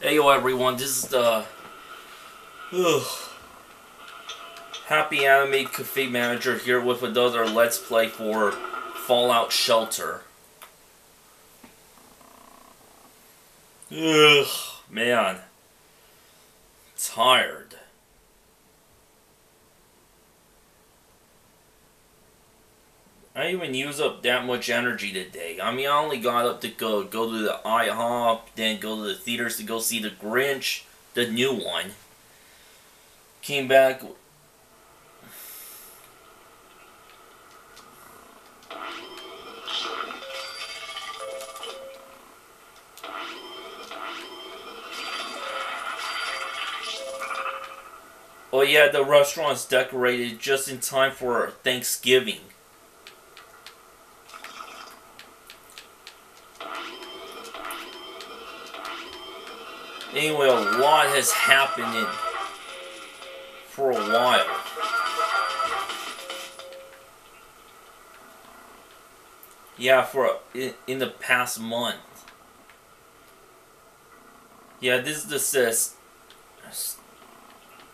Hey yo everyone, this is the ugh, Happy Animaid Cafe Manager here with another Let's Play for Fallout Shelter. Ugh, man. Tired. I even use up that much energy today. I mean, I only got up to go go to the IHOP, then go to the theaters to go see the Grinch, the new one. Came back. Oh yeah, the restaurant's decorated just in time for Thanksgiving. Anyway, a lot has happened in, for a while. Yeah, for in, in the past month. Yeah, this is the uh,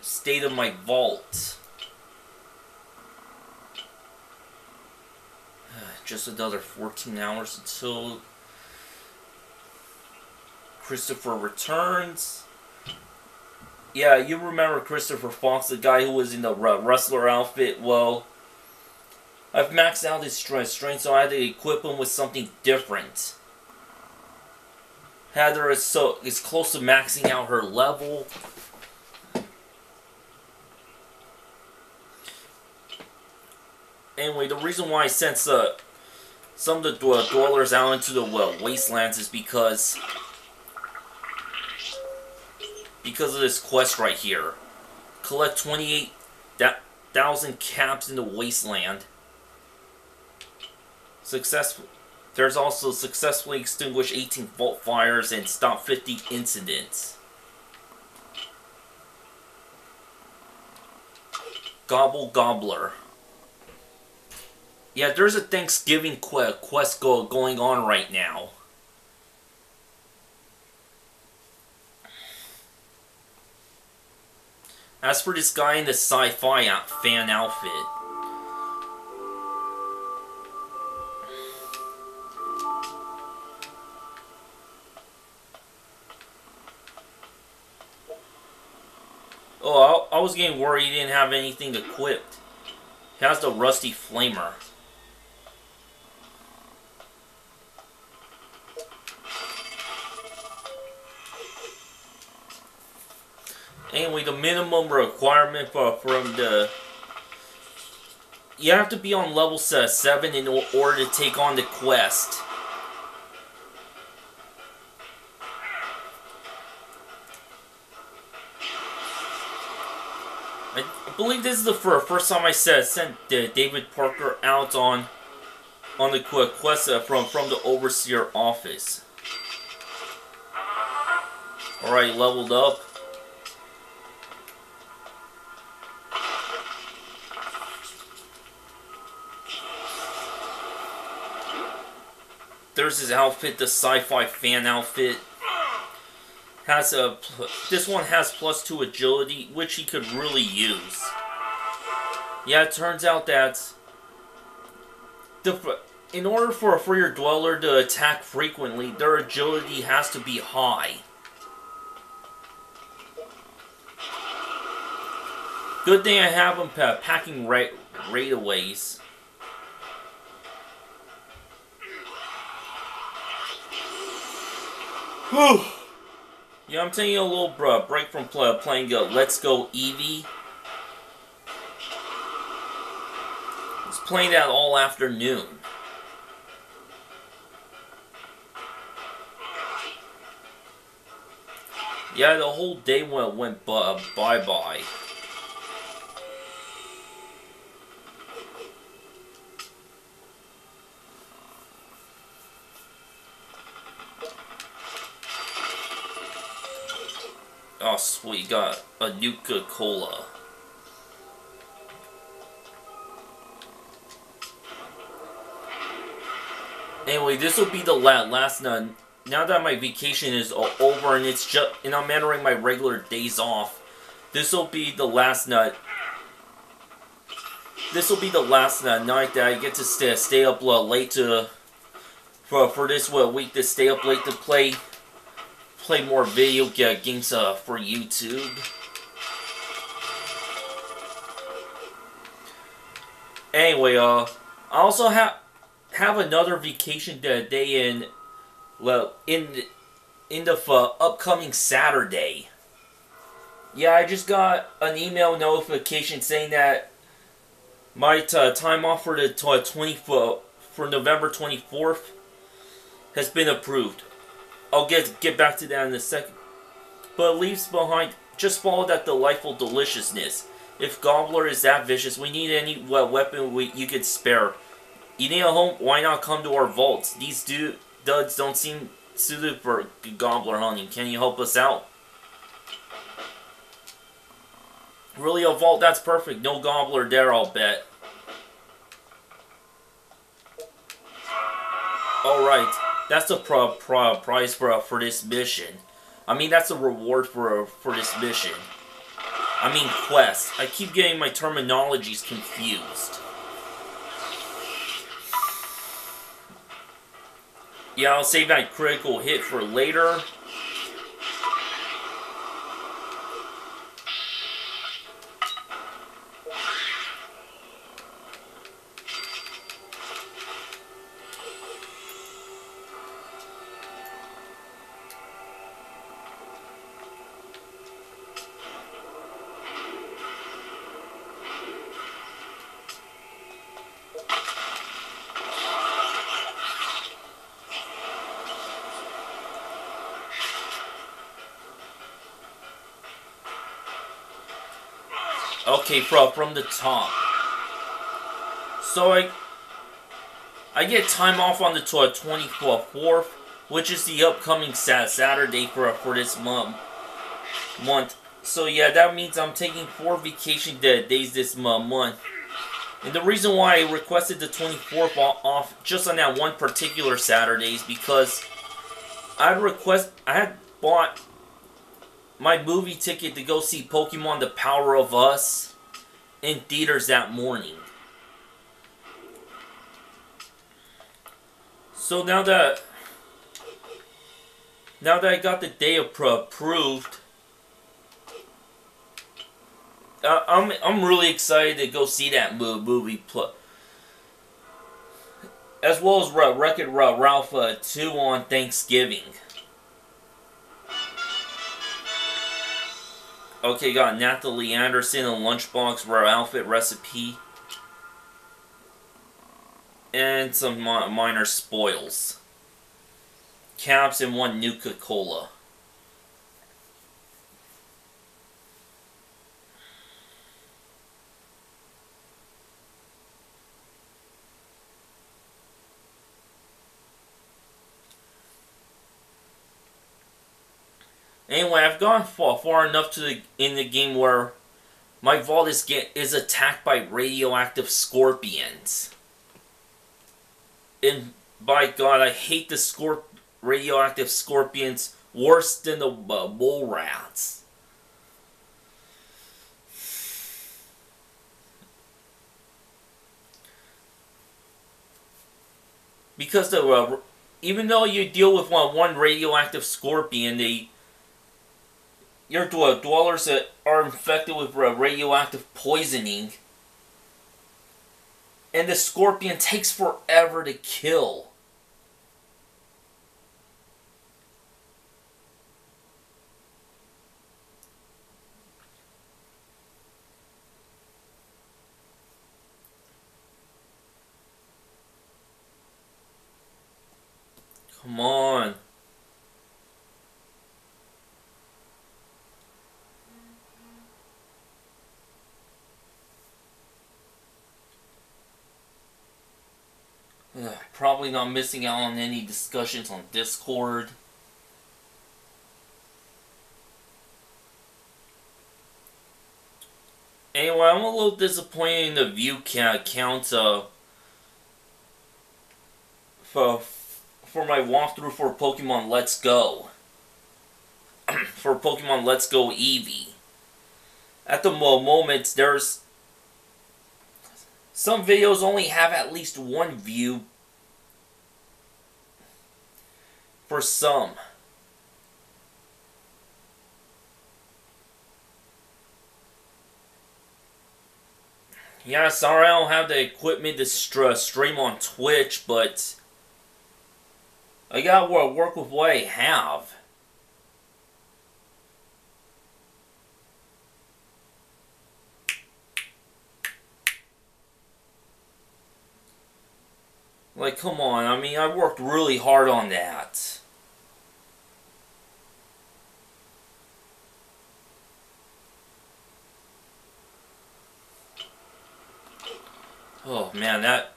state of my vault. Just another 14 hours until Christopher returns. Yeah, you remember Christopher Fox, the guy who was in the wrestler outfit. Well, I've maxed out his strength, strength, so I had to equip him with something different. Heather is so is close to maxing out her level. Anyway, the reason why I sent uh, some of the dwellers out into the well, wastelands is because because of this quest right here. Collect 28,000 caps in the wasteland. Successful. There's also successfully extinguished 18 vault fires and stop 50 incidents. Gobble Gobbler. Yeah, there's a Thanksgiving quest go going on right now. As for this guy in the sci-fi fan outfit, Oh, I, I was getting worried he didn't have anything equipped. He has the rusty flamer. Anyway, the minimum requirement for, from the... You have to be on level 7 in order to take on the quest. I believe this is the first time I said sent David Parker out on on the quest uh, from from the overseer office. All right, leveled up. There's his outfit, the sci-fi fan outfit. Has a this one has plus two agility, which he could really use. Yeah, it turns out that the in order for a freer dweller to attack frequently, their agility has to be high. Good thing I have them packing right radaways. Whew. Yeah, I'm taking a little break from play, playing uh, Let's Go Eevee. I was playing that all afternoon. Yeah, the whole day went, went bye-bye. Sweet, got a Nuka-Cola. Anyway, this will be the last night. now that my vacation is over and it's just and I'm entering my regular days off, this will be the last night. This will be the last night that I get to stay stay up late to for for this week to stay up late to play play more video games uh, for YouTube. Anyway, uh, I also have have another vacation day in well, in in the uh, upcoming Saturday. Yeah, I just got an email notification saying that my uh, time off for the uh, 20 uh, for November 24th has been approved. I'll get get back to that in a second. But leaves behind just follow that delightful deliciousness. If Gobbler is that vicious, we need any weapon we, you could spare. You need a home? Why not come to our vaults? These do duds don't seem suited for gobbler hunting. Can you help us out? Really, a vault? That's perfect. No gobbler there, I'll bet. Alright, that's the pro pro prize for, for this mission. I mean, that's a reward for, for this mission. I mean, quest. I keep getting my terminologies confused. Yeah, I'll save that critical hit for later. Okay, from from the top. So I I get time off on the 24th, which is the upcoming Saturday for for this month. Month. So yeah, that means I'm taking four vacation days this month. And the reason why I requested the 24th off just on that one particular Saturday is because I request I had bought my movie ticket to go see Pokemon The Power of Us in theaters that morning. So now that now that I got the day approved, uh, I'm I'm really excited to go see that movie. As well as Wreck-It Ralph uh, 2 on Thanksgiving. Okay, got Natalie Anderson, a lunchbox rare outfit recipe. And some minor spoils. Caps and one Nuka-Cola. Anyway, I've gone far, far enough to the, in the game where my vault is, get, is attacked by radioactive scorpions. And by God, I hate the scorp radioactive scorpions worse than the uh, mole rats. Because the uh, even though you deal with one, one radioactive scorpion, they your dwellers that are infected with radioactive poisoning. And the scorpion takes forever to kill. Come on. Probably not missing out on any discussions on Discord. Anyway, I'm a little disappointed in the view count uh, for for my walkthrough for Pokemon Let's Go. for Pokemon Let's Go Eevee. At the mo- moment, there's some videos only have at least one view for some. Yeah, sorry I don't have the equipment to str- stream on Twitch, but I gotta work with what I have. Like, come on, I mean, I worked really hard on that. Oh man, that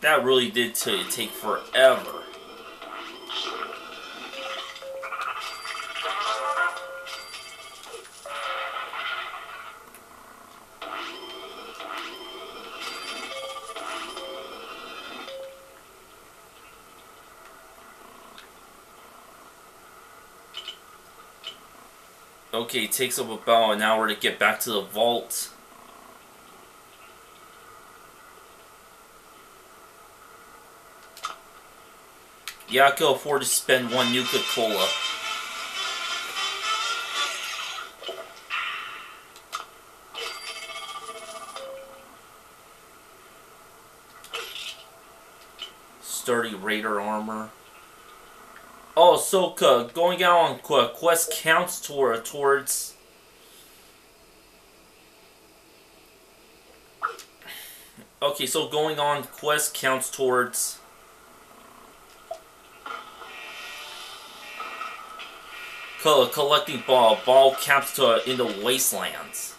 that really did take forever. Okay, it takes up about an hour to get back to the vault. Yeah, I can afford to spend one Nuka-Cola. Sturdy Raider armor. Oh, so going out on quest counts toward, towards... Okay, so going on quest counts towards... collecting bottle, bottle caps to, in the wastelands.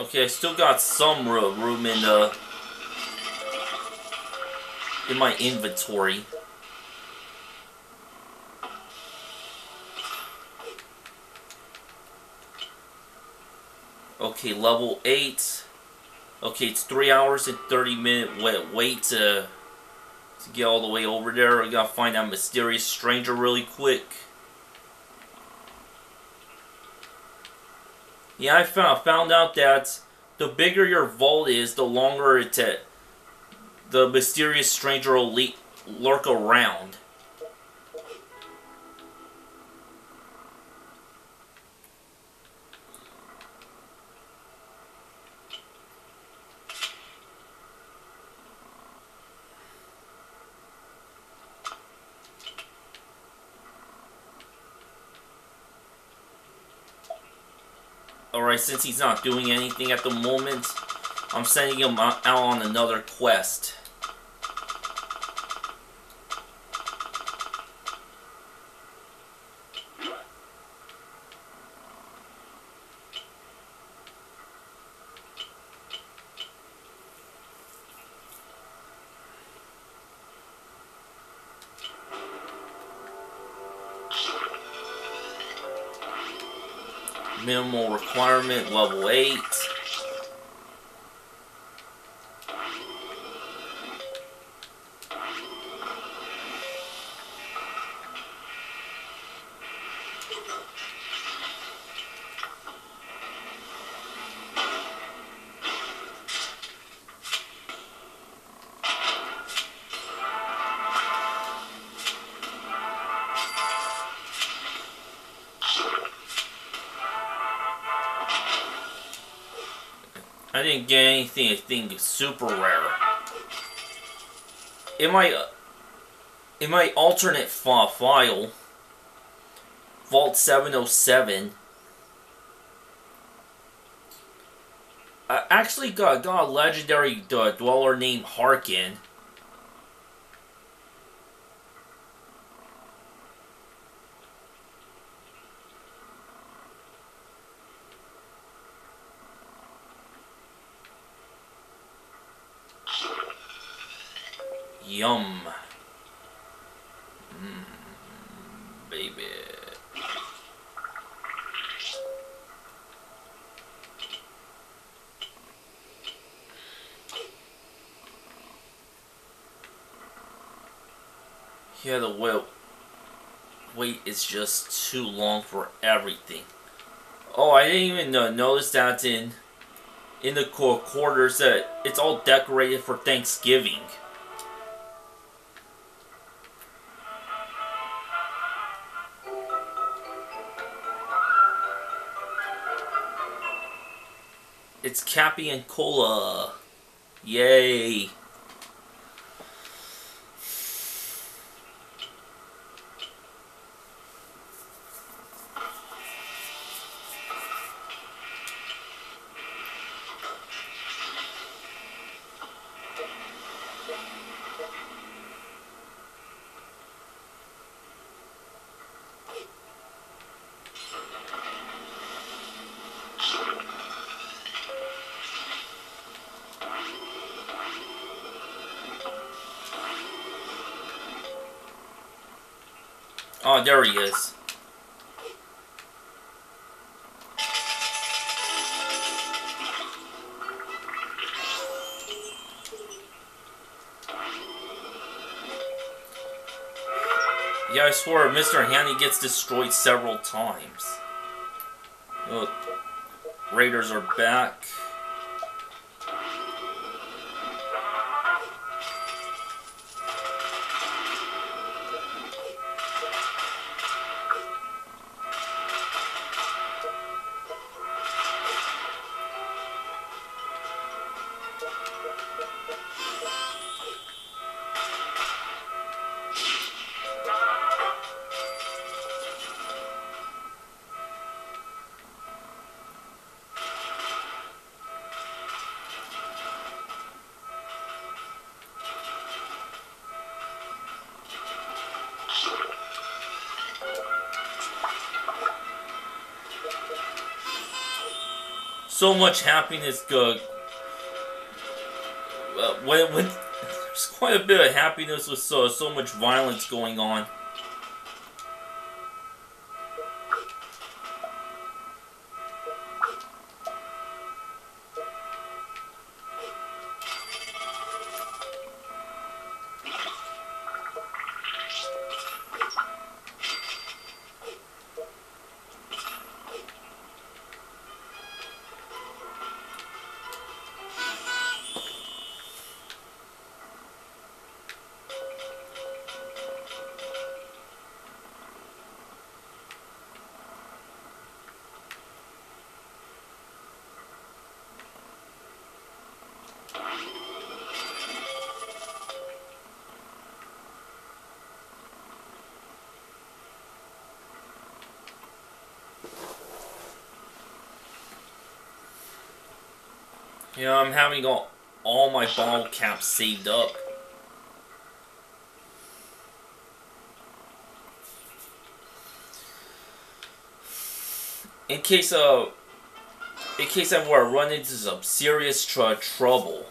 Okay, I still got some room in the in my inventory. Okay, level 8. Okay, it's 3 hours and 30 minute wait, wait to, to get all the way over there. I gotta find that mysterious stranger really quick. Yeah, I found, found out that the bigger your vault is, the longer it the mysterious stranger will lurk around. Alright, since he's not doing anything at the moment, I'm sending him uh, out on another quest. Minimal requirement level 8 I didn't get anything I think super rare. In my in my alternate file, Vault 707, I actually got, got a legendary uh, dweller named Harkin. Yum. Mm, baby. Yeah, the wait, wait is just too long for everything. Oh, I didn't even uh, notice that in in the quarters that it's all decorated for Thanksgiving. It's Cappy and Cola. Yay. Oh, there he is. Yeah, I swear, Mr. Handy gets destroyed several times. Raiders are back. So much happiness. Uh, when, when there's quite a bit of happiness with so, so much violence going on. Yeah, I'm having all, all my bottle caps saved up. In case of, in case I were to run into some serious tr trouble.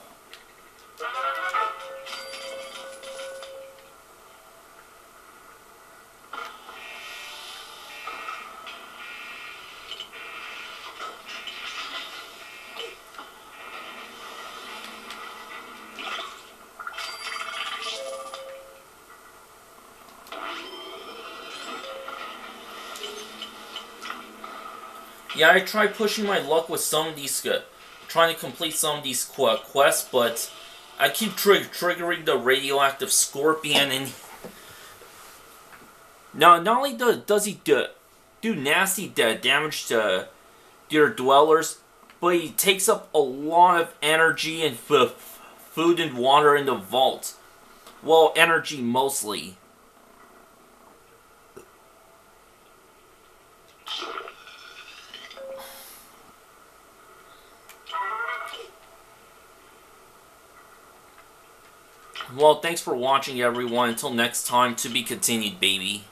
Yeah, I tried pushing my luck with some of these, uh, trying to complete some of these qu quests, but I keep tr triggering the radioactive scorpion, and now not only does, does he do, do nasty damage to your dwellers, but he takes up a lot of energy and food and water in the vault. Well, energy mostly. Well, thanks for watching, everyone. Until next time, to be continued, baby.